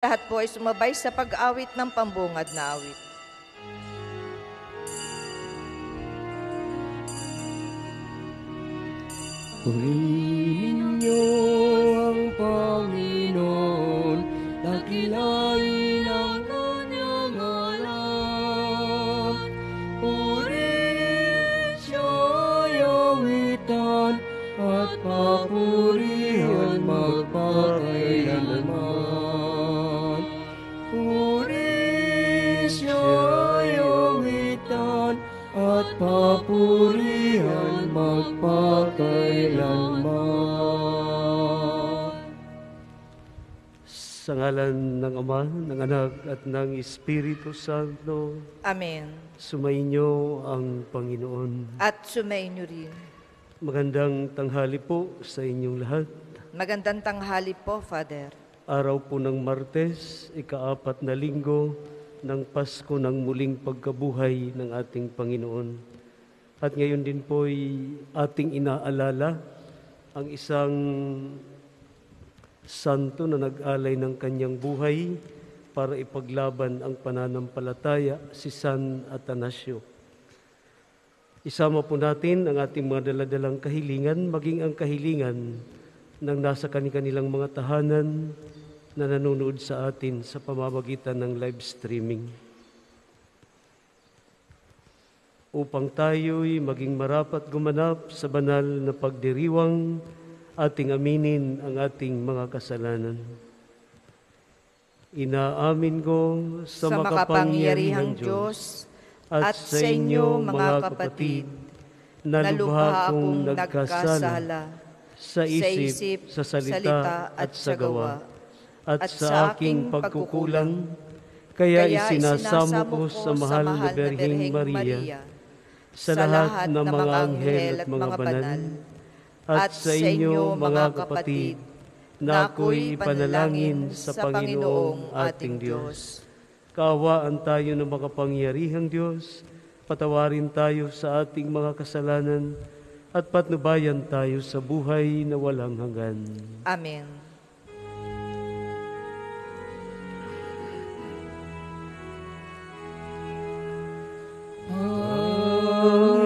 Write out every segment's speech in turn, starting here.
Lahat po ay sumabay sa pag-awit ng pambungad na awit. Purihin niyo ang Panginoon, dakilain magpakailanman. Sa ngalan ng Ama, ng Anak at ng Espiritu Santo, Amen. sumainyo ang Panginoon. At sumainyo rin. Magandang tanghali po sa inyong lahat. Magandang tanghali po, Father. Araw po ng Martes, ikaapat na linggo ng Pasko ng muling pagkabuhay ng ating Panginoon. At ngayon din po ay ating inaalala ang isang santo na nag-alay ng kanyang buhay para ipaglaban ang pananampalataya, si San Atanasio. Isama po natin ang ating mga daladalang kahilingan, maging ang kahilingan ng nasa kanilang mga tahanan na nanonood sa atin sa pamamagitan ng live streaming. Upang tayo'y maging marapat gumanap sa banal na pagdiriwang, ating aminin ang ating mga kasalanan. Inaamin ko sa, Sa makapangyarihang Diyos at sa inyo, mga kapatid, na lubha akong nagkasala sa isip, sa salita at sa gawa, at sa aking pagkukulang, kaya isinasamo ko sa mahal na Berhing Maria, sa lahat ng mga anghel at mga banal, at sa inyo, mga kapatid, na ako'y ipanalangin sa Panginoong ating Diyos. Kaawaan tayo ng makapangyarihang Diyos, patawarin tayo sa ating mga kasalanan, at patnubayan tayo sa buhay na walang hanggan. Amen. Panginoon,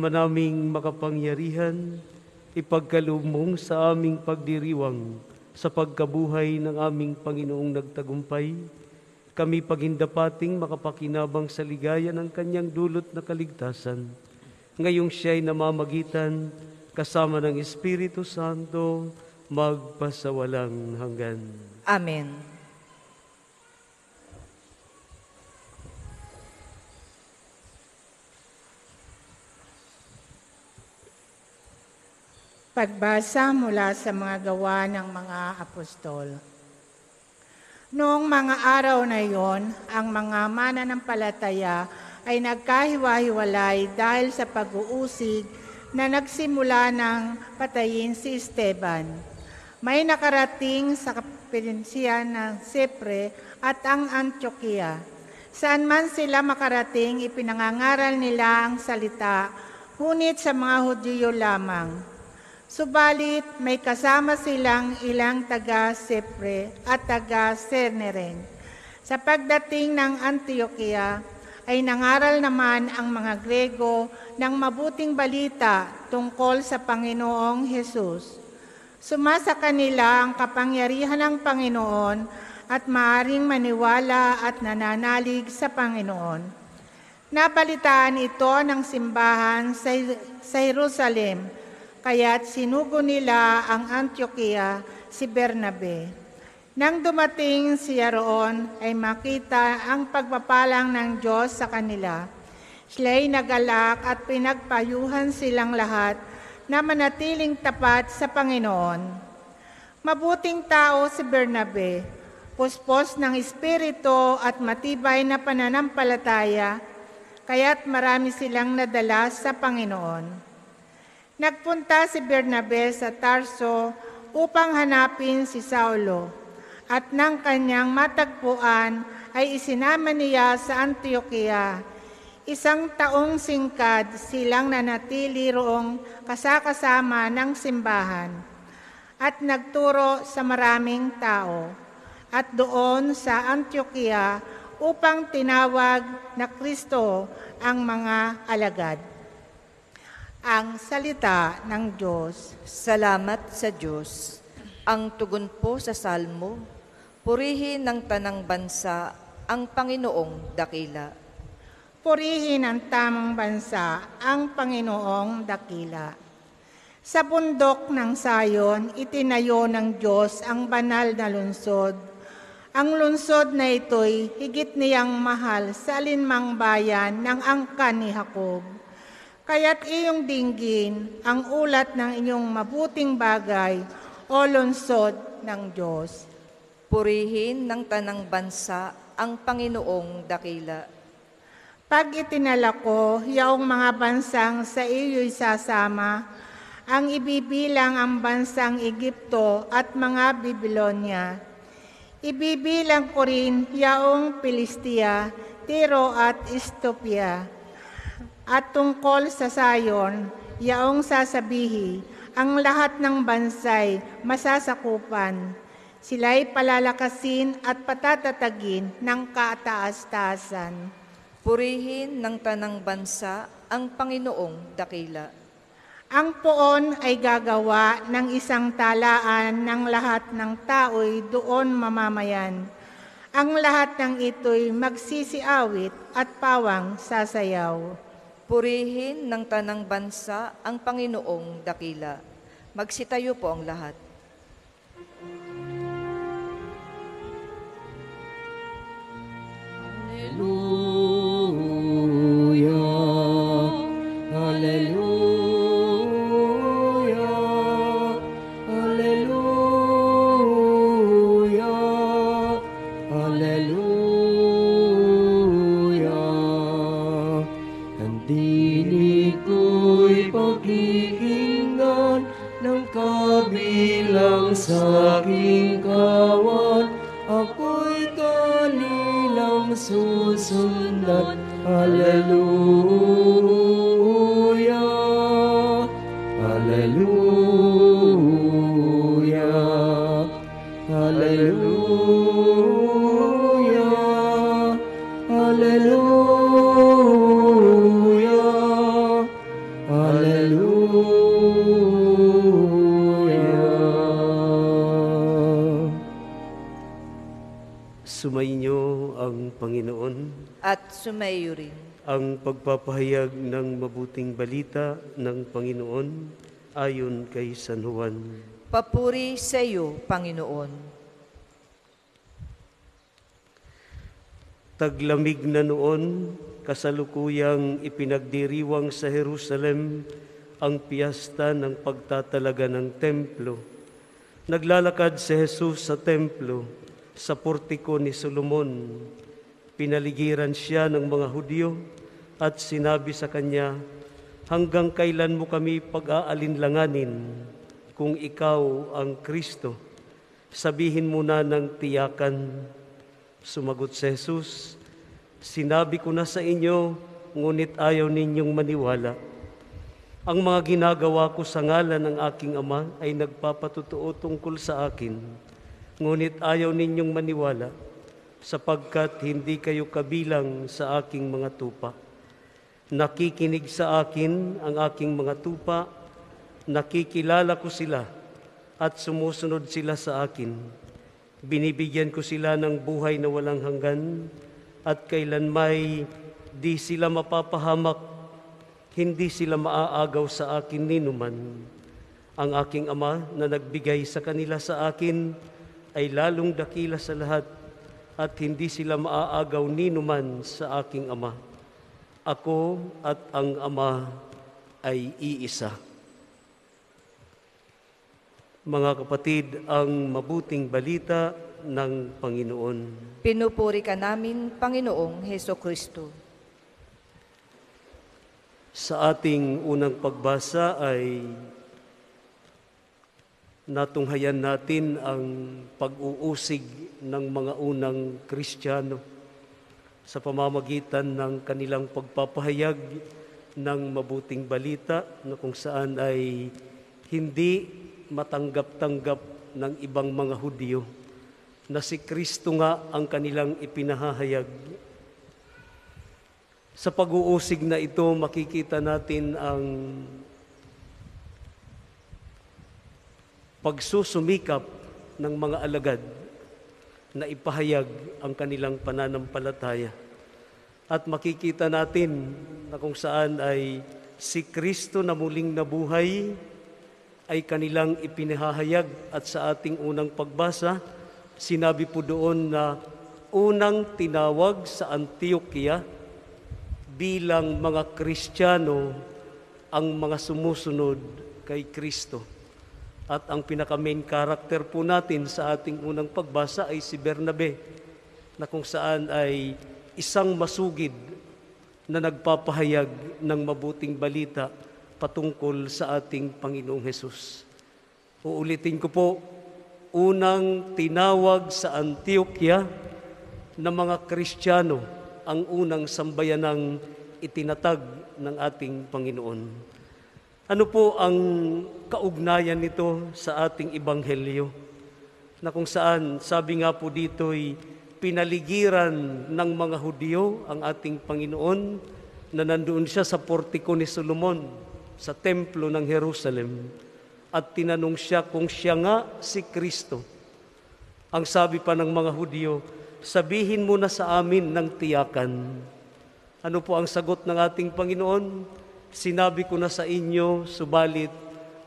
Ama naming makapangyarihan, ipagkalumong sa aming pagdiriwang sa pagkabuhay ng aming Panginoong nagtagumpay, kami pagindapating makapakinabang sa ligaya ng kanyang dulot na kaligtasan. Ngayong siya'y namamagitan kasama ng Espiritu Santo magpasawalang hanggan. Amen. Pagbasa mula sa mga gawa ng mga apostol. Noong mga araw na iyon, ang mga mananampalataya ay nagkahiwa-hiwalay dahil sa pag-uusig na nagsimula ng patayin si Esteban. May nakarating sa kapensya ng Sipre at ang Antioquia. Saan man sila makarating, ipinangangaral nila ang salita, ngunit sa mga Hudyo lamang. Subalit may kasama silang ilang taga Sipre at taga Cerneren. Sa pagdating ng Antioquia, ay nangaral naman ang mga Grego ng mabuting balita tungkol sa Panginoong Hesus. Sumasa kanila ang kapangyarihan ng Panginoon at maaring maniwala at nananalig sa Panginoon. Nabalitaan ito ng simbahan sa, sa Jerusalem, kaya't sinugo nila ang Antioquia si Bernabe. Nang dumating siya roon, ay makita ang pagpapalang ng Diyos sa kanila. Sila'y nagalak at pinagpayuhan silang lahat na manatiling tapat sa Panginoon. Mabuting tao si Bernabe, puspos ng espiritu at matibay na pananampalataya, kaya't marami silang nadala sa Panginoon. Nagpunta si Bernabe sa Tarso upang hanapin si Saulo, at nang kanyang matagpuan ay isinama niya sa Antioquia. Isang taong singkad silang nanatili roong kasakasama ng simbahan at nagturo sa maraming tao at doon sa Antioquia upang tinawag na Kristo ang mga alagad. Ang salita ng Diyos. Salamat sa Diyos. Ang tugon po sa salmo, purihin ng tanang bansa ang Panginoong dakila. Purihin ang tamang bansa, ang Panginoong dakila. Sa bundok ng Sayon, itinayo ng Diyos ang banal na lungsod. Ang lungsod na ito'y higit niyang mahal sa alinmang bayan ng angkan ni Jacob. Kaya't iyong dinggin ang ulat ng inyong mabuting bagay o lungsod ng Diyos. Purihin ng tanang bansa ang Panginoong dakila. Pag itinala ko, yaong mga bansang sa iyo'y sasama, ang ibibilang ang bansang Egipto at mga Babylonia. Ibibilang ko rin yaong Pilistia, Tiro at Estopia. At tungkol sa Sayon, yaong sasabihi, ang lahat ng bansay masasakupan. Sila'y palalakasin at patatatagin ng kataas-taasan. Purihin ng tanang bansa ang Panginoong dakila. Ang poon ay gagawa ng isang talaan ng lahat ng tao'y doon mamamayan. Ang lahat ng ito'y magsisiawit at pawang sasayaw. Purihin ng tanang bansa ang Panginoong dakila. Magsitayo po ang lahat. Hallelujah, Hallelujah, kabilang sa aking kawan. Ako'y kanilang susundan. Hallelujah, At sumayo rin. ang pagpapahayag ng mabuting balita ng Panginoon ayon kay San Juan. Papuri sa iyo, Panginoon. Taglamig na noon, kasalukuyang ipinagdiriwang sa Jerusalem ang piyesta ng pagtatalaga ng templo. Naglalakad si Jesus sa templo, sa portiko ni Solomon. Pinaligiran siya ng mga Hudyo at sinabi sa kanya, Hanggang kailan mo kami pag-aalinlanganin kung ikaw ang Kristo? Sabihin mo na ng tiyakan. Sumagot si Jesus, Sinabi ko na sa inyo, ngunit ayaw ninyong maniwala. Ang mga ginagawa ko sa ngalan ng aking Ama ay nagpapatutuo tungkol sa akin, ngunit ayaw ninyong maniwala sapagkat hindi kayo kabilang sa aking mga tupa. Nakikinig sa akin ang aking mga tupa, nakikilala ko sila at sumusunod sila sa akin. Binibigyan ko sila ng buhay na walang hanggan at kailan may di sila mapapahamak, hindi sila maaagaw sa akin ninuman. Ang aking ama na nagbigay sa kanila sa akin ay lalong dakila sa lahat at hindi sila maaagaw ninuman sa aking ama ako at ang Ama ay iisa. Mga kapatid, ang mabuting balita ng Panginoon. Pinupuri ka namin, Panginoong Heso Kristo. Sa ating unang pagbasa ay natunghayan natin ang pag-uusig ng mga unang Kristiyano sa pamamagitan ng kanilang pagpapahayag ng mabuting balita na kung saan ay hindi matanggap-tanggap ng ibang mga Hudyo na si Kristo nga ang kanilang ipinahahayag. Sa pag-uusig na ito, makikita natin ang pagsusumikap ng mga alagad na ipahayag ang kanilang pananampalataya. At makikita natin na kung saan ay si Kristo na muling nabuhay ay kanilang ipinahahayag at sa ating unang pagbasa, sinabi po doon na unang tinawag sa Antioquia bilang mga Kristiyano ang mga sumusunod kay Kristo. At ang pinaka-main character po natin sa ating unang pagbasa ay si Bernabe, na kung saan ay isang masugid na nagpapahayag ng mabuting balita patungkol sa ating Panginoong Hesus. Uulitin ko po, unang tinawag sa Antioquia na mga Kristiyano ang unang sambayanang itinatag ng ating Panginoon. Ano po ang kaugnayan nito sa ating ebanghelyo? Na kung saan, sabi nga po dito ay pinaligiran ng mga Hudyo ang ating Panginoon na nandoon siya sa portiko ni Solomon sa templo ng Jerusalem at tinanong siya kung siya nga si Kristo. Ang sabi pa ng mga Hudyo, sabihin mo na sa amin ng tiyakan. Ano po ang sagot ng ating Panginoon? Sinabi ko na sa inyo, subalit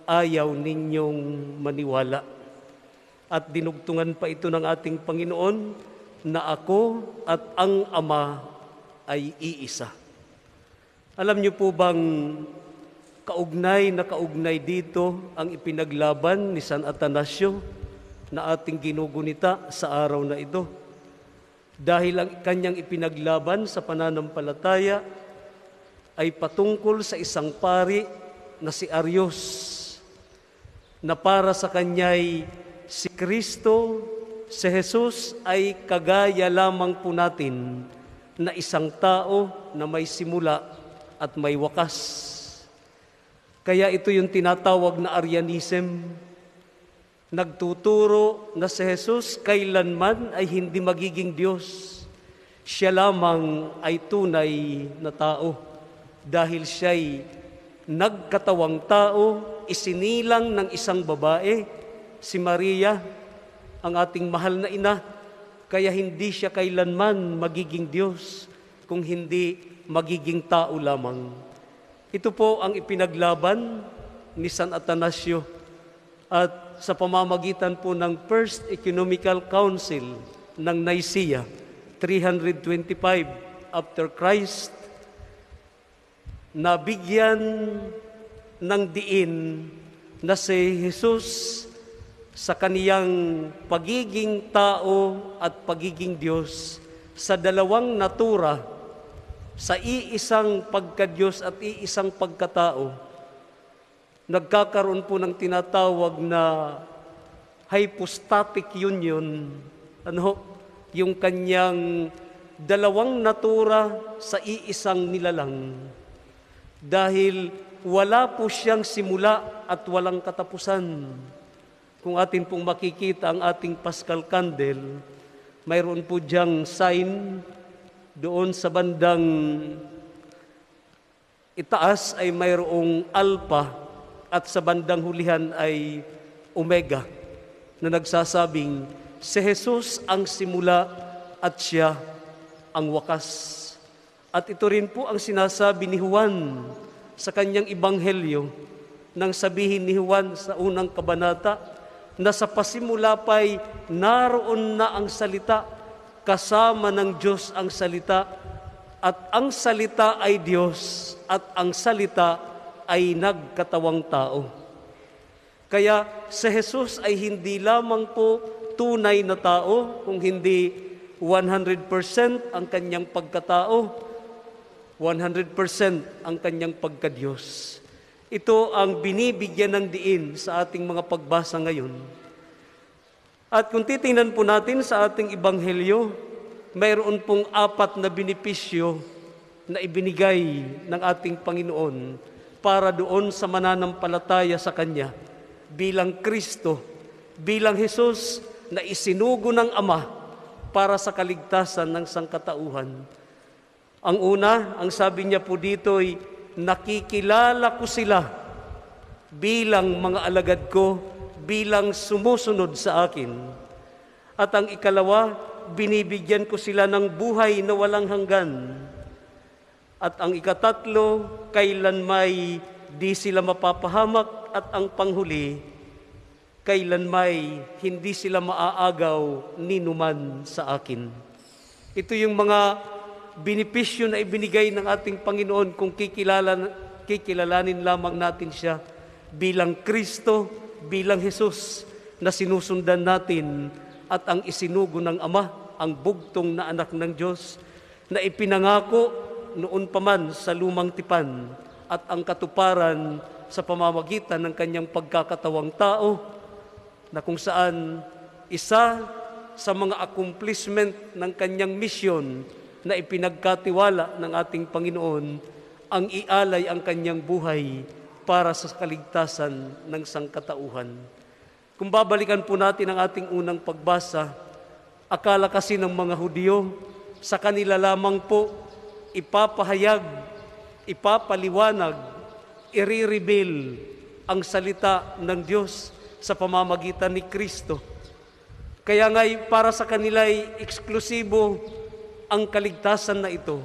ayaw ninyong maniwala. At dinugtungan pa ito ng ating Panginoon na ako at ang Ama ay iisa. Alam niyo po bang kaugnay na kaugnay dito ang ipinaglaban ni San Atanasio na ating ginugunita sa araw na ito. Dahil ang kanyang ipinaglaban sa pananampalataya, ay patungkol sa isang pari na si Arios na para sa kanya'y si Kristo, si Jesus ay kagaya lamang po natin na isang tao na may simula at may wakas. Kaya ito yung tinatawag na Arianism. Nagtuturo na si Jesus kailanman ay hindi magiging Diyos. Siya lamang ay tunay na tao dahil siya'y nagkatawang tao, isinilang ng isang babae, si Maria, ang ating mahal na ina, kaya hindi siya kailanman magiging Diyos, kung hindi magiging tao lamang. Ito po ang ipinaglaban ni San Atanasio at sa pamamagitan po ng First Economical Council ng Nicaea, 325 after Christ, nabigyan ng diin na si Jesus sa kaniyang pagiging tao at pagiging Diyos sa dalawang natura sa iisang pagkadyos at iisang pagkatao, nagkakaroon po ng tinatawag na hypostatic union, ano, yung kanyang dalawang natura sa iisang nilalang. Dahil wala po siyang simula at walang katapusan. Kung atin pong makikita ang ating Paschal Candle, mayroon po diyang sign doon sa bandang itaas ay mayroong alpha at sa bandang hulihan ay omega na nagsasabing si Jesus ang simula at siya ang wakas. At ito rin po ang sinasabi ni Juan sa kanyang ibanghelyo nang sabihin ni Juan sa unang kabanata na sa pasimula pa'y naroon na ang salita, kasama ng Diyos ang salita, at ang salita ay Diyos, at ang salita ay nagkatawang tao. Kaya sa Jesus ay hindi lamang po tunay na tao, kung hindi 100% ang kanyang pagkatao, 100% ang kanyang pagkadiyos. Ito ang binibigyan ng diin sa ating mga pagbasa ngayon. At kung titingnan po natin sa ating ibanghelyo, mayroon pong apat na binipisyo na ibinigay ng ating Panginoon para doon sa mananampalataya sa Kanya bilang Kristo, bilang Jesus na isinugo ng Ama para sa kaligtasan ng sangkatauhan. Ang una, ang sabi niya po dito ay, nakikilala ko sila bilang mga alagad ko, bilang sumusunod sa akin. At ang ikalawa, binibigyan ko sila ng buhay na walang hanggan. At ang ikatatlo, kailan may di sila mapapahamak at ang panghuli, kailan may hindi sila maaagaw ni numan sa akin. Ito yung mga binipisyo na ibinigay ng ating Panginoon kung kikilala, kikilalanin lamang natin siya bilang Kristo, bilang Jesus na sinusundan natin at ang isinugo ng Ama, ang bugtong na anak ng Diyos na ipinangako noon pa man sa lumang tipan at ang katuparan sa pamamagitan ng kanyang pagkakatawang tao na kung saan isa sa mga accomplishment ng kanyang misyon na ipinagkatiwala ng ating Panginoon ang ialay ang kanyang buhay para sa kaligtasan ng sangkatauhan. Kung babalikan po natin ang ating unang pagbasa, akala kasi ng mga Hudyo, sa kanila lamang po ipapahayag, ipapaliwanag, i-reveal ang salita ng Diyos sa pamamagitan ni Kristo. Kaya nga para sa kanila ay eksklusibo ang kaligtasan na ito.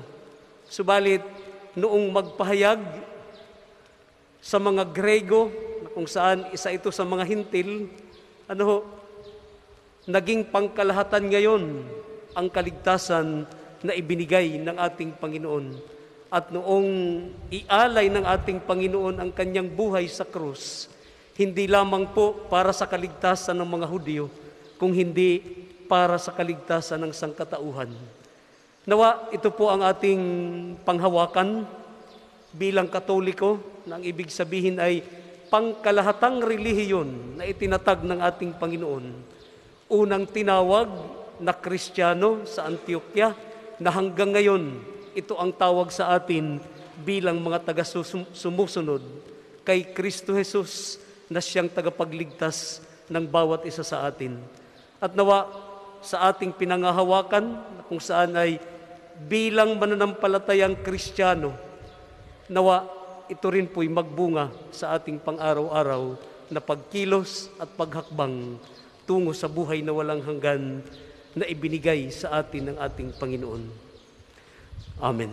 Subalit, noong magpahayag sa mga Grego, kung saan isa ito sa mga hintil, ano ho, naging pangkalahatan ngayon ang kaligtasan na ibinigay ng ating Panginoon. At noong ialay ng ating Panginoon ang kanyang buhay sa krus, hindi lamang po para sa kaligtasan ng mga Hudyo, kung hindi para sa kaligtasan ng sangkatauhan. Nawa, ito po ang ating panghawakan bilang katoliko na ang ibig sabihin ay pangkalahatang relihiyon na itinatag ng ating Panginoon. Unang tinawag na Kristiyano sa Antioquia na hanggang ngayon ito ang tawag sa atin bilang mga taga-sumusunod kay Kristo Jesus na siyang tagapagligtas ng bawat isa sa atin. At nawa sa ating pinangahawakan kung saan ay bilang mananampalatayang Kristiyano, nawa ito rin po'y magbunga sa ating pang-araw-araw na pagkilos at paghakbang tungo sa buhay na walang hanggan na ibinigay sa atin ng ating Panginoon. Amen.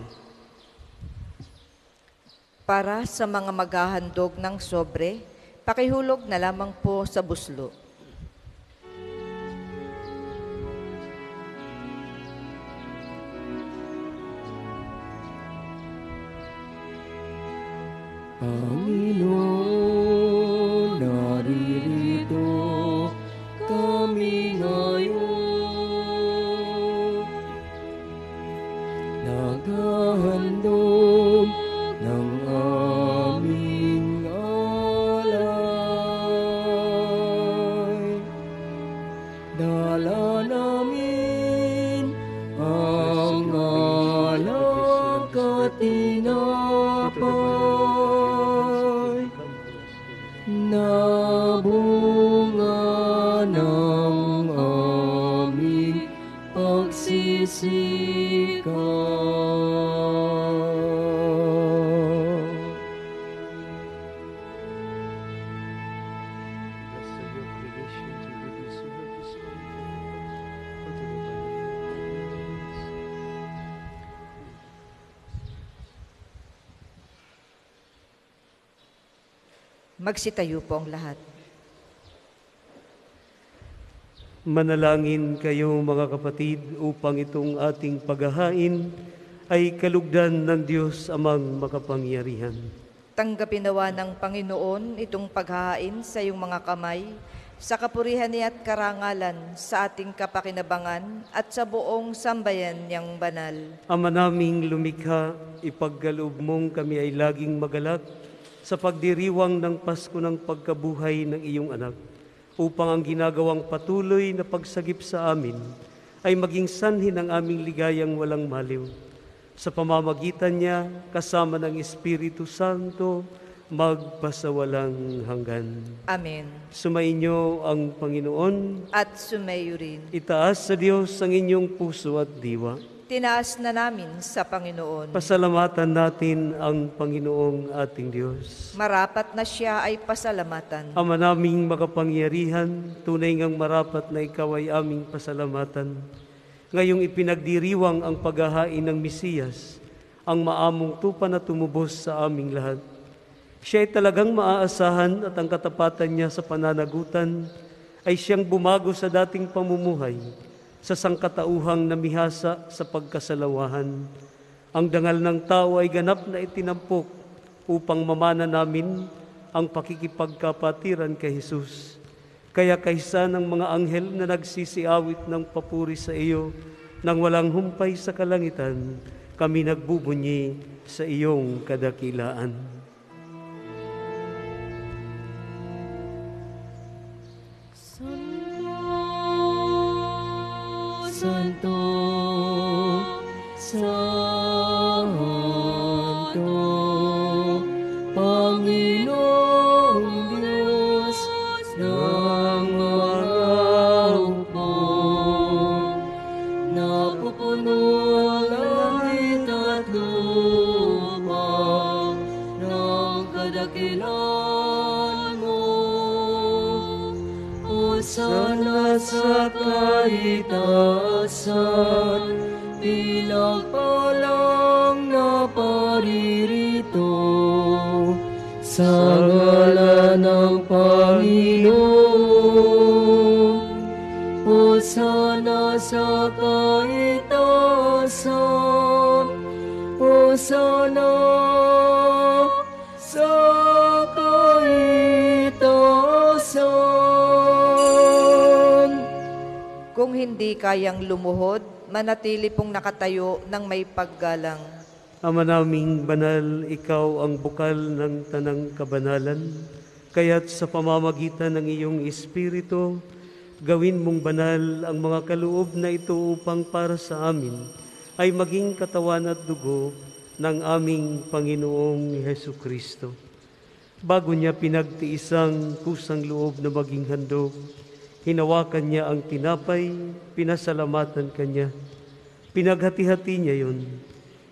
Para sa mga maghahandog ng sobre, pakihulog na lamang po sa buslo. Panginoon, Magsitayo po ang lahat. Manalangin kayo mga kapatid upang itong ating paghahain ay kalugdan ng Diyos amang makapangyarihan. Tanggapin nawa ng Panginoon itong paghahain sa iyong mga kamay, sa kapurihan niya at karangalan, sa ating kapakinabangan at sa buong sambayan niyang banal. Ama naming lumikha, ipagkaloob mong kami ay laging magalak sa pagdiriwang ng Pasko ng pagkabuhay ng iyong anak upang ang ginagawang patuloy na pagsagip sa amin ay maging sanhi ng aming ligayang walang maliw. Sa pamamagitan niya, kasama ng Espiritu Santo, magpasawalang hanggan. Amen. Sumainyo ang Panginoon. At sumayo rin. Itaas sa Diyos ang inyong puso at diwa. Tinaas na namin sa Panginoon. Pasalamatan natin ang Panginoong ating Diyos. Marapat na siya ay pasalamatan. Ama naming makapangyarihan, tunay ngang marapat na ikaw ay aming pasalamatan. Ngayong ipinagdiriwang ang paghahain ng Mesiyas, ang maamong tupa na tumubos sa aming lahat. Siya ay talagang maaasahan at ang katapatan niya sa pananagutan ay siyang bumago sa dating pamumuhay sa sangkatauhang namihasa sa pagkasalawahan. Ang dangal ng tao ay ganap na itinampok upang mamana namin ang pakikipagkapatiran kay Jesus. Kaya kaysa ng mga anghel na nagsisiawit ng papuri sa iyo nang walang humpay sa kalangitan, kami nagbubunyi sa iyong kadakilaan. Santo, Panginoong Diyos ng mga upo, napupuno ang langit at lupa ng kadakilan mo. Sana sa kaitaasan, Sa ngala ng Panginoon, o sana sa kaitaasan, o sana sa kaitaasan. Kung hindi kayang lumuhod, manatili pong nakatayo ng may paggalang. Ama naming banal, ikaw ang bukal ng tanang kabanalan, kaya't sa pamamagitan ng iyong Espiritu, gawin mong banal ang mga kaloob na ito upang para sa amin ay maging katawan at dugo ng aming Panginoong Heso Kristo. Bago niya pinagtiisang kusang loob na maging handog, hinawakan niya ang tinapay, pinasalamatan kanya. Pinaghati-hati niya yon.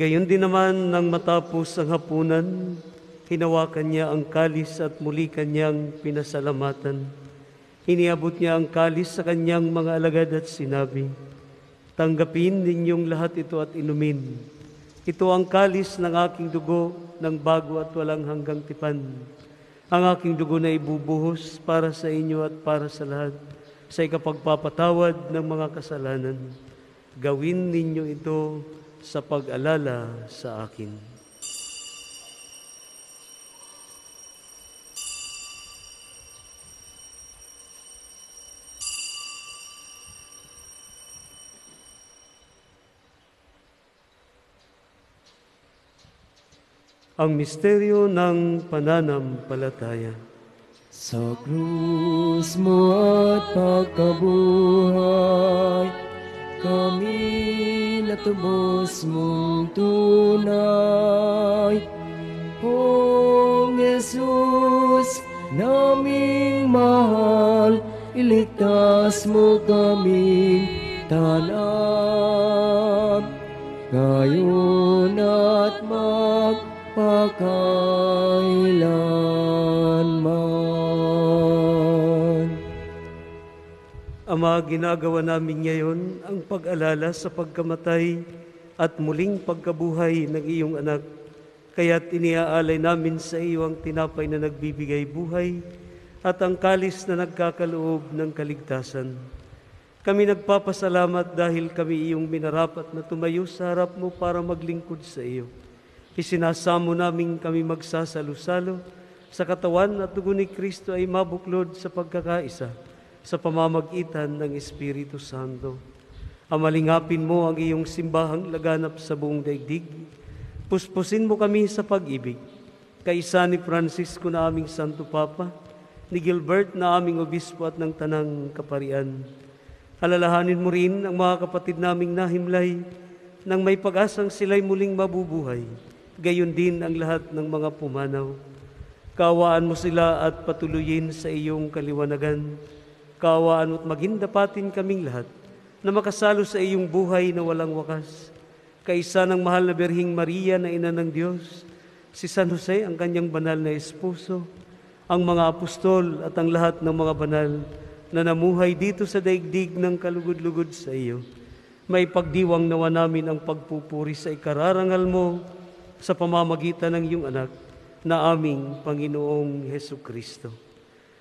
Gayon din naman nang matapos ang hapunan, hinawakan niya ang kalis at muli kanyang pinasalamatan. Iniabot niya ang kalis sa kanyang mga alagad at sinabi, Tanggapin ninyong lahat ito at inumin. Ito ang kalis ng aking dugo ng bago at walang hanggang tipan. Ang aking dugo na ibubuhos para sa inyo at para sa lahat sa ikapagpapatawad ng mga kasalanan. Gawin ninyo ito sa pag-alala sa akin. Ang misteryo ng pananampalataya. Sa krus mo at pagkabuhay, natubos mong tunay. O Jesus, naming mahal, iligtas mo kami tanan. Ngayon at magpakailanman. Ama, ginagawa namin ngayon ang pag-alala sa pagkamatay at muling pagkabuhay ng iyong anak. Kaya't iniaalay namin sa iyo ang tinapay na nagbibigay buhay at ang kalis na nagkakaloob ng kaligtasan. Kami nagpapasalamat dahil kami iyong minarapat na tumayo sa harap mo para maglingkod sa iyo. Isinasamo namin kami magsasalo-salo sa katawan at dugo ni Kristo ay mabuklod sa pagkakaisa sa pamamagitan ng Espiritu Santo. Amalingapin mo ang iyong simbahang laganap sa buong daigdig. Puspusin mo kami sa pag-ibig. Kaisa ni Francisco na aming Santo Papa, ni Gilbert na aming obispo at ng Tanang Kaparian. Alalahanin mo rin ang mga kapatid naming nahimlay nang may pag-asang sila'y muling mabubuhay. Gayon din ang lahat ng mga pumanaw. Kawaan mo sila at patuloyin sa iyong kaliwanagan. Kawaan mo't magindapatin kaming lahat na makasalo sa iyong buhay na walang wakas. Kaisa ng mahal na Berhing Maria na ina ng Diyos, si San Jose ang kanyang banal na esposo, ang mga apostol at ang lahat ng mga banal na namuhay dito sa daigdig ng kalugod-lugod sa iyo. May pagdiwang nawa namin ang pagpupuri sa ikararangal mo sa pamamagitan ng iyong anak na aming Panginoong Heso Kristo.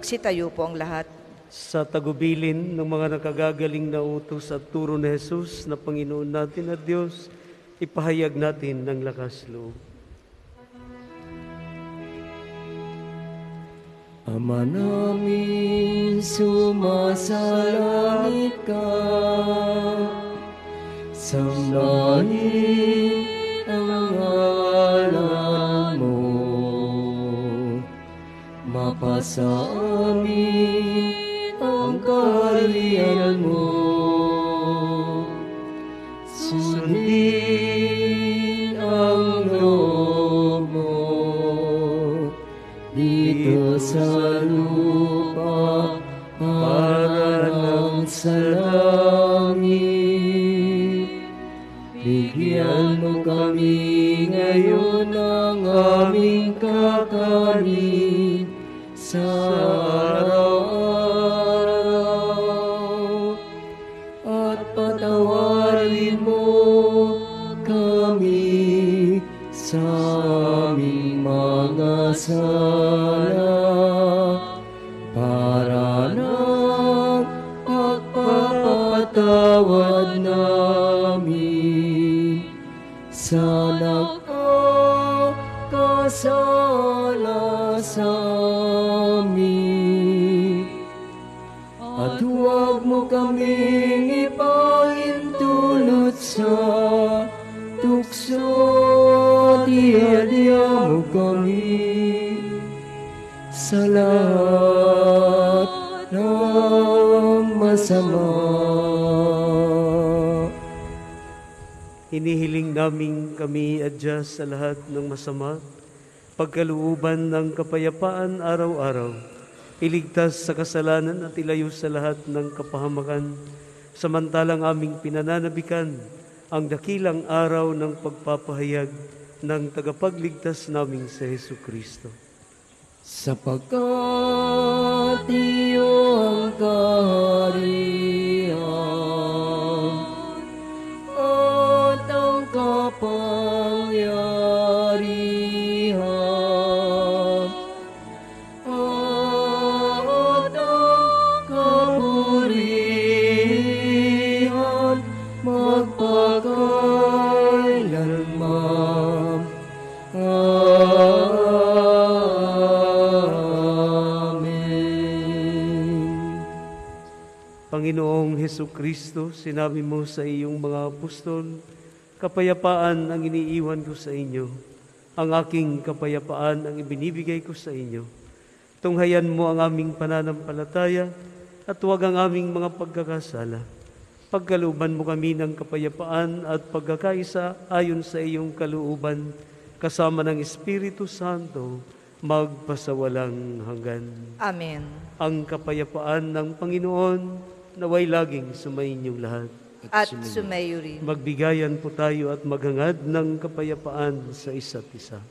Magsitayo po ang lahat. Sa tagubilin ng mga nakagagaling na utos at turo ni Jesus na Panginoon natin at Diyos, ipahayag natin ng lakas loob. Ama namin, sumasalangit ka. Sambahin Mapasa amin ang kaharian mo. Sundin ang loob mo dito sa lupa para lang sa mga sala para ng pagpapatawad namin sa nagkakasala sa amin. At huwag mo kaming ipahintulot sa tukso sa lahat ng masama. Hinihiling namin kami adya sa lahat ng masama, pagkalooban ng kapayapaan araw-araw, iligtas sa kasalanan at ilayo sa lahat ng kapahamakan, samantalang aming pinananabikan ang dakilang araw ng pagpapahayag ng tagapagligtas naming sa Heso Kristo. Sapagkat iyo ang kaharian Heso Kristo, sinabi mo sa iyong mga apostol, kapayapaan ang iniiwan ko sa inyo. Ang aking kapayapaan ang ibinibigay ko sa inyo. Tunghayan mo ang aming pananampalataya at huwag ang aming mga pagkakasala. Pagkaluban mo kami ng kapayapaan at pagkakaisa ayon sa iyong kalooban, kasama ng Espiritu Santo, magpasawalang hanggan. Amen. Ang kapayapaan ng Panginoon naway laging sumainyong lahat. At sumayo rin. Magbigayan po tayo at maghangad ng kapayapaan sa isa't isa.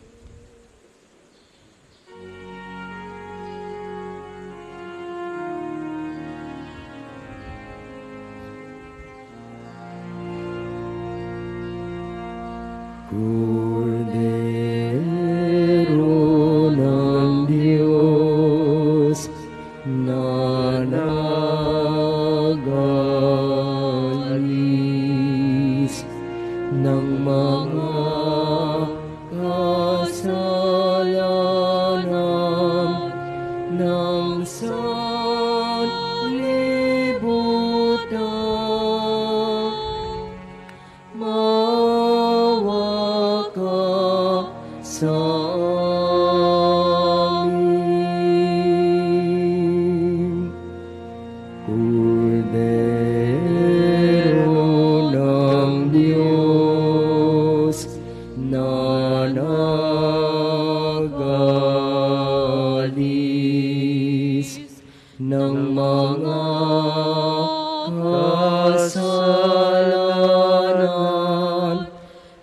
Kasalanan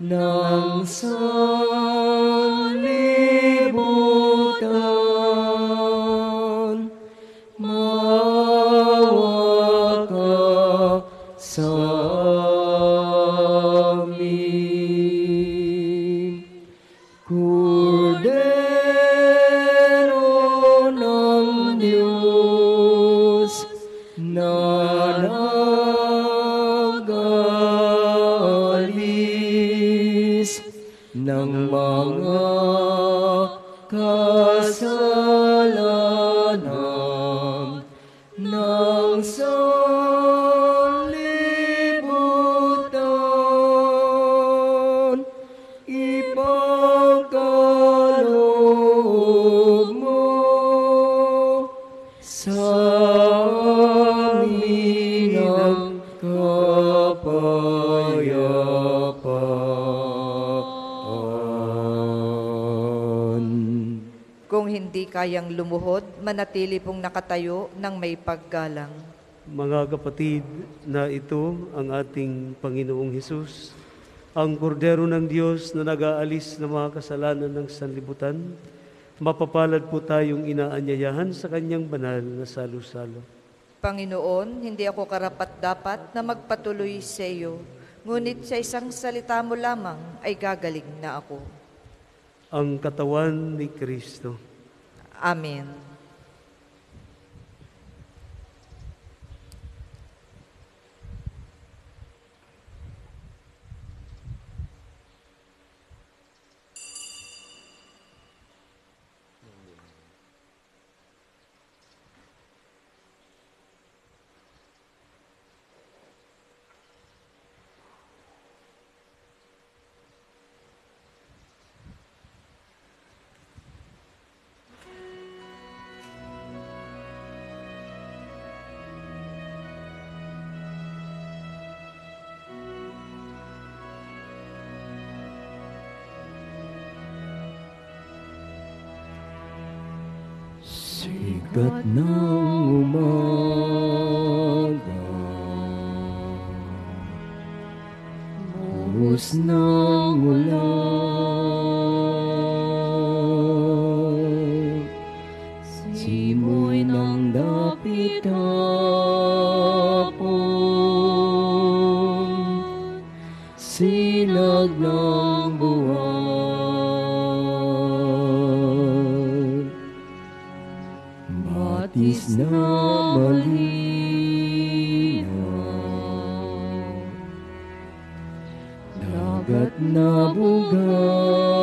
ng sanlibutan. Manatili pong nakatayo ng may paggalang. Mga kapatid, na ito ang ating Panginoong Hesus, ang kordero ng Diyos na nag-aalis ng mga kasalanan ng sanlibutan. Mapapalad po tayong inaanyayahan sa kanyang banal na salo-salo. Panginoon, hindi ako karapat-dapat na magpatuloy sa iyo, ngunit sa isang salita mo lamang ay gagaling na ako. Ang katawan ni Kristo. Amen. Dagat na bugaw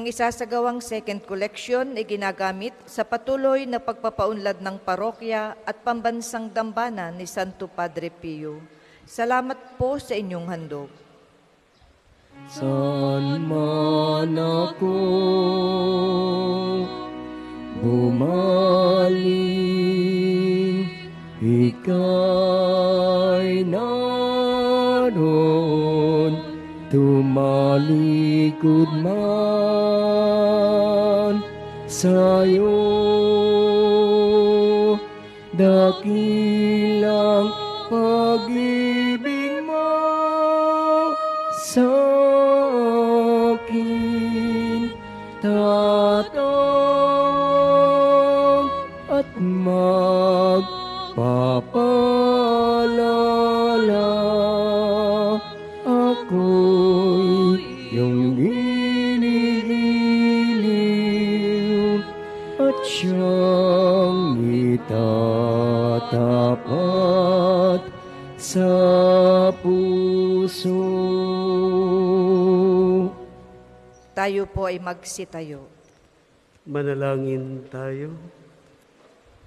Ang isasagawang second collection ay ginagamit sa patuloy na pagpapaunlad ng parokya at pambansang dambana ni Santo Padre Pio. Salamat po sa inyong handog. Saan man ako bumaling, ika'y naroon, tumalikod man sa'yo. Dakilang pag-ibig mo sa akin tatawag at magpapalala itatapat sa puso. Tayo po ay magsitayo. Manalangin tayo.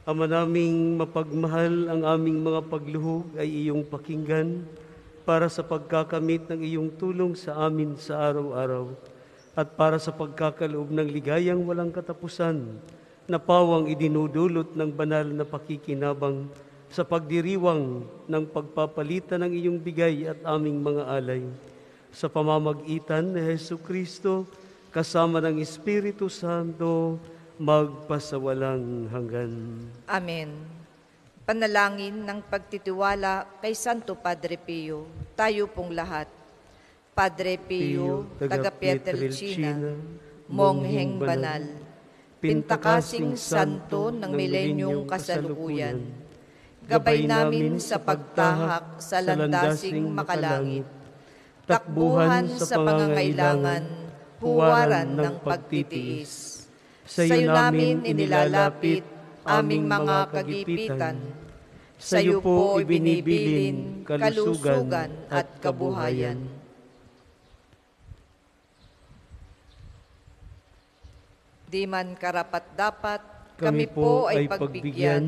Ama naming mapagmahal ang aming mga pagluhog ay iyong pakinggan para sa pagkakamit ng iyong tulong sa amin sa araw-araw at para sa pagkakaloob ng ligayang walang katapusan na pawang idinudulot ng banal na pakikinabang sa pagdiriwang ng pagpapalitan ng iyong bigay at aming mga alay. Sa pamamagitan ni Heso Kristo, kasama ng Espiritu Santo, magpasawalang hanggan. Amen. Panalangin ng pagtitiwala kay Santo Padre Pio, tayo pong lahat. Padre Pio, taga Pietrelcina, mongheng banal, pintakasing santo ng milenyong kasalukuyan, gabay namin sa pagtahak sa landasing makalangit, takbuhan sa pangangailangan, huwaran ng pagtitiis. Sa iyo namin inilalapit aming mga kagipitan. Sa iyo po ibinibilin kalusugan at kabuhayan. Di man karapat-dapat, kami po ay pagbigyan,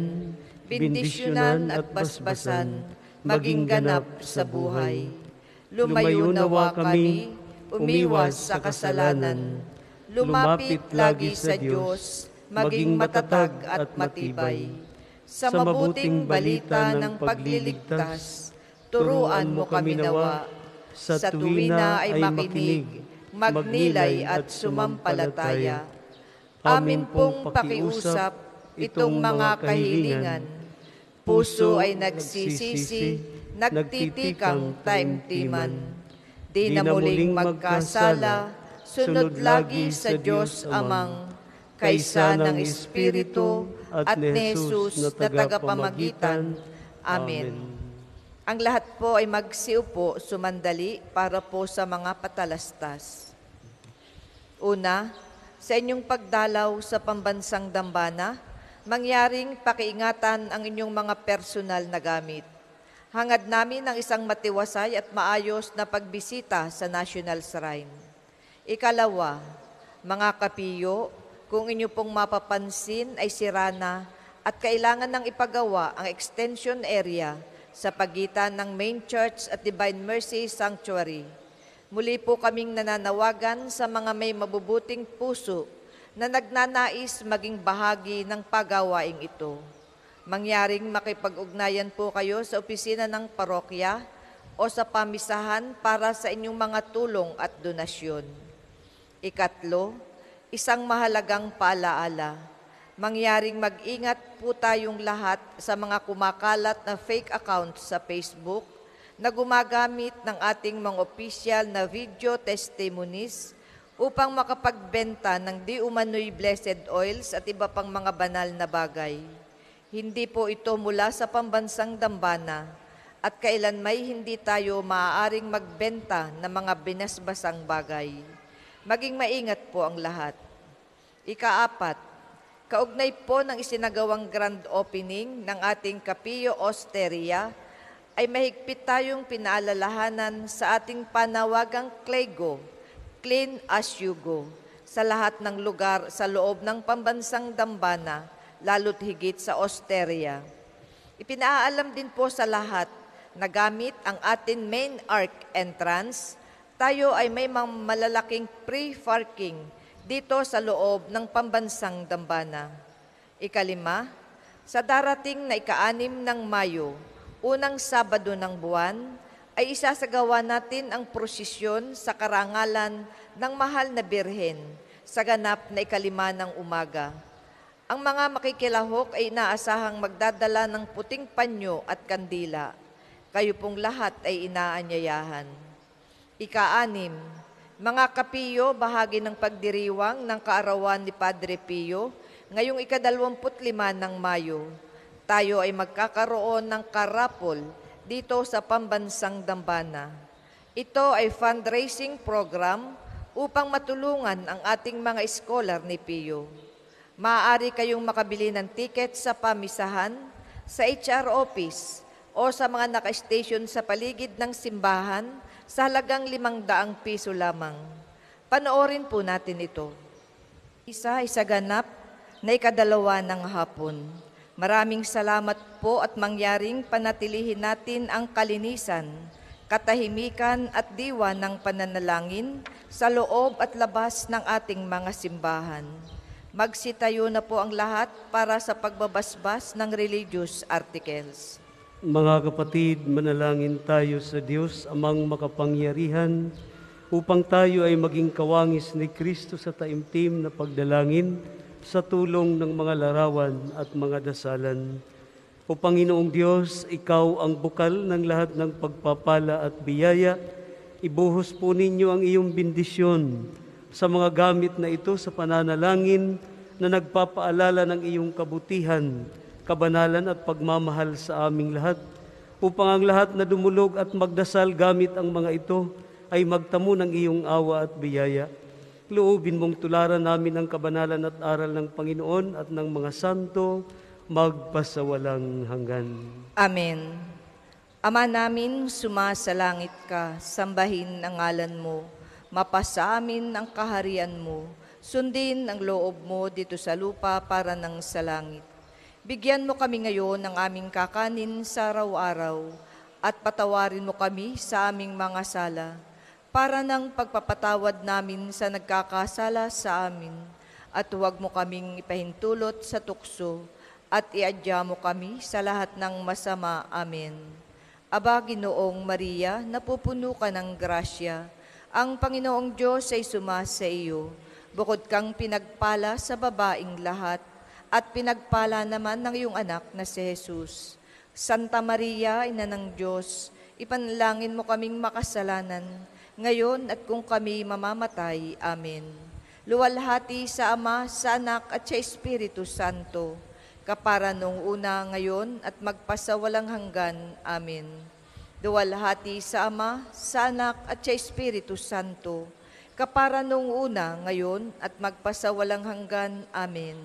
bindisyonan at basbasan, maging ganap sa buhay. Lumayo nawa kami, umiwas sa kasalanan, lumapit lagi sa Diyos, maging matatag at matibay. Sa mabuting balita ng pagliligtas, turuan mo kami nawa, sa tuwina ay makinig, magnilay at sumampalataya. Amin pong pakiusap itong mga kahilingan. Puso ay nagsisisi, nagtitikang taimtiman. Di na muling magkasala, sunod lagi sa Diyos Amang, kaysa ng Espiritu at ni Jesus na tagapamagitan. Amen. Ang lahat po ay magsiupo, sumandali para po sa mga patalastas. Una, sa inyong pagdalaw sa pambansang dambana, mangyaring pakiingatan ang inyong mga personal na gamit. Hangad namin ang isang matiwasay at maayos na pagbisita sa National Shrine. Ikalawa, mga kapiyo, Kung inyo pong mapapansin ay sira na at kailangan ng ipagawa ang extension area sa pagitan ng main church at Divine Mercy Sanctuary. Muli po kaming nananawagan sa mga may mabubuting puso na nagnanais maging bahagi ng pagawaing ito. Mangyaring makipag-ugnayan po kayo sa opisina ng parokya o sa pamisahan para sa inyong mga tulong at donasyon. Ikatlo, isang mahalagang paalaala. Mangyaring mag-ingat po tayong lahat sa mga kumakalat na fake accounts sa Facebook na gumagamit ng ating mga opisyal na video testimonies upang makapagbenta ng di umano'y blessed oils at iba pang mga banal na bagay. Hindi po ito mula sa pambansang dambana at kailan may hindi tayo maaaring magbenta ng mga binasbasang bagay. Maging maingat po ang lahat. Ikaapat, kaugnay po ng isinagawang grand opening ng ating Kapio Osteria, ay mahigpit tayong pinaalalahanan sa ating panawagang Clego, Clean as you go, sa lahat ng lugar sa loob ng pambansang dambana lalo't higit sa Osteria. Ipinaalam din po sa lahat na gamit ang atin main arc entrance, tayo ay may malalaking pre-parking dito sa loob ng pambansang dambana. Ikalima, sa darating na ikaanim ng Mayo, unang Sabado ng buwan, ay isasagawa natin ang prosesyon sa karangalan ng mahal na birhen sa ganap na ikalima ng umaga. Ang mga makikilahok ay inaasahang magdadala ng puting panyo at kandila. Kayo pong lahat ay inaanyayahan. Ika-anim, mga kapiyo, bahagi ng pagdiriwang ng kaarawan ni Padre Pio, ngayong ikadalawamput lima ng Mayo, tayo ay magkakaroon ng karapol dito sa pambansang Dambana. Ito ay fundraising program upang matulungan ang ating mga scholar ni Pio. Maaari kayong makabili ng ticket sa pamisahan, sa HR office, o sa mga naka-station sa paligid ng simbahan sa halagang limang daang piso lamang. Panoorin po natin ito. Isa ay sa ganap na ikadalawa ng hapon. Maraming salamat po at mangyaring panatilihin natin ang kalinisan, katahimikan at diwa ng pananalangin sa loob at labas ng ating mga simbahan. Magsitayo na po ang lahat para sa pagbabasbas ng religious articles. Mga kapatid, manalangin tayo sa Diyos amang makapangyarihan upang tayo ay maging kawangis ni Kristo sa taimtim na pagdalangin sa tulong ng mga larawan at mga dasalan. O Panginoong Diyos, Ikaw ang bukal ng lahat ng pagpapala at biyaya. Ibuhos po ninyo ang iyong bendisyon sa mga gamit na ito sa pananalangin na nagpapaalala ng iyong kabutihan, kabanalan at pagmamahal sa aming lahat, upang ang lahat na dumulog at magdasal gamit ang mga ito ay magtamo ng iyong awa at biyaya. Loobin mong tularan namin ang kabanalan at aral ng Panginoon at ng mga santo, magpasawalang hanggan. Amen. Ama namin, sumasalangit ka, sambahin ang ngalan mo, mapasa amin ang kaharian mo, sundin ang loob mo dito sa lupa para ng sa langit. Bigyan mo kami ngayon ng aming kakanin sa araw-araw at patawarin mo kami sa aming mga sala para ng pagpapatawad namin sa nagkakasala sa amin at huwag mo kaming ipahintulot sa tukso at iadya mo kami sa lahat ng masama. Amen. Aba, Ginoong Maria, napupuno ka ng grasya, ang Panginoong Diyos ay sumasa iyo. Bukod kang pinagpala sa babaing lahat, at pinagpala naman ng iyong anak na si Jesus. Santa Maria, Ina ng Diyos, ipanalangin mo kaming makasalanan, ngayon at kung kami mamamatay. Amen. Luwalhati sa Ama, sa Anak at sa Espiritu Santo, kapara nung una ngayon at magpasawalang hanggan. Amen. Duwalhati sa Ama, sa Anak at sa Espiritu Santo, kapara nung una, ngayon, at magpasawalang hanggan. Amen.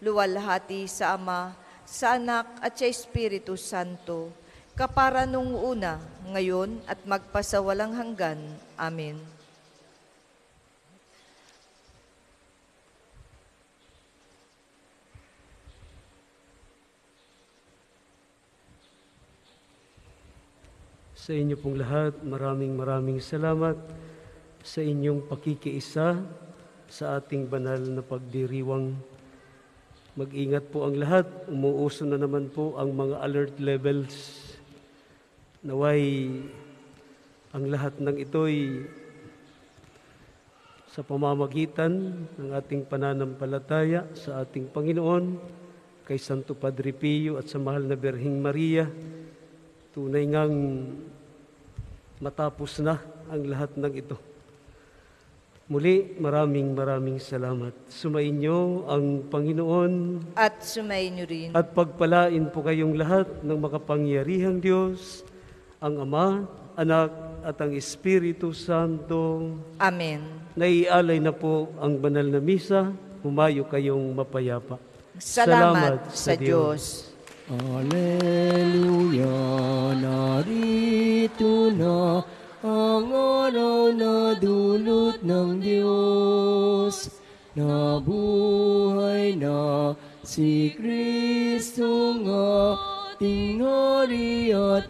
Luwalhati sa Ama, sa Anak at sa Espiritu Santo, kapara nung una, ngayon at magpasawalang hanggan. Amen. Sa inyo pong lahat, maraming maraming salamat sa inyong pakikiisa sa ating banal na pagdiriwang. Mag-ingat po ang lahat. Umuuso na naman po ang mga alert levels Naway ang lahat ng ito'y sa pamamagitan ng ating pananampalataya sa ating Panginoon, kay Santo Padre Pio at sa mahal na Berhing Maria, tunay ngang matapos na ang lahat ng ito. Muli, maraming maraming salamat. Sumainyo ang Panginoon At sumayin niyo rin. at pagpalain po kayong lahat ng makapangyarihang Diyos, ang Ama, Anak, at ang Espiritu Santo. Amen. Naialay na po ang banal na misa, humayo kayong mapayapa. Salamat, sa Diyos. Alleluia, narito na ang araw na dulot ng Diyos. Nabuhay na si Kristo nga, ating hari at.